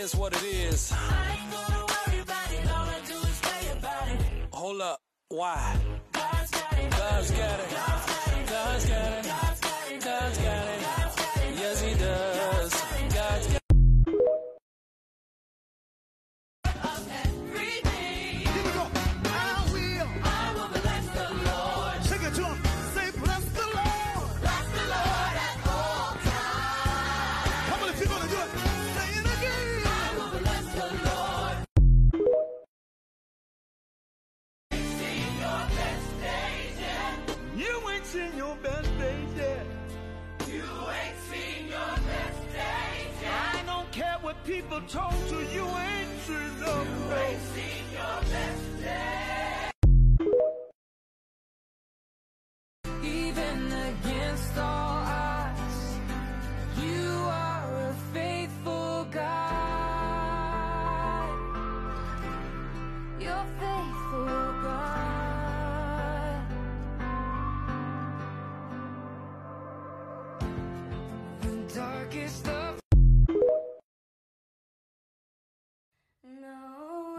is what it is. I ain't gonna worry about it. All I do is pray about it. Hold up. Why? God's got it. God's got it. God's got it. God's got it. Seen your best days yet. You ain't seen your best days yet. I don't care what people told you. You ain't seen the You ain't seen your best days. Even against all odds, you are a faithful God. You're faithful darkest of No